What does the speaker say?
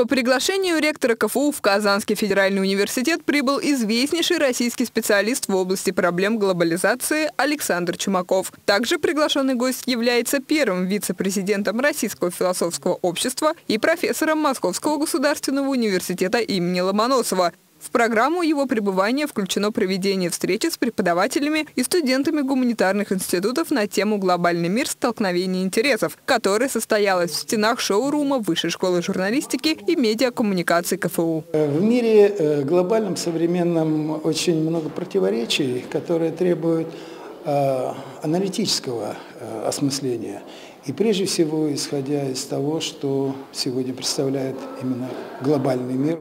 По приглашению ректора КФУ в Казанский федеральный университет прибыл известнейший российский специалист в области проблем глобализации Александр Чумаков. Также приглашенный гость является первым вице-президентом Российского философского общества и профессором Московского государственного университета имени Ломоносова. В программу его пребывания включено проведение встречи с преподавателями и студентами гуманитарных институтов на тему «Глобальный мир. Столкновение интересов», которая состоялась в стенах шоурума Высшей школы журналистики и медиакоммуникации КФУ. В мире э, глобальном, современном очень много противоречий, которые требуют э, аналитического э, осмысления. И прежде всего, исходя из того, что сегодня представляет именно глобальный мир.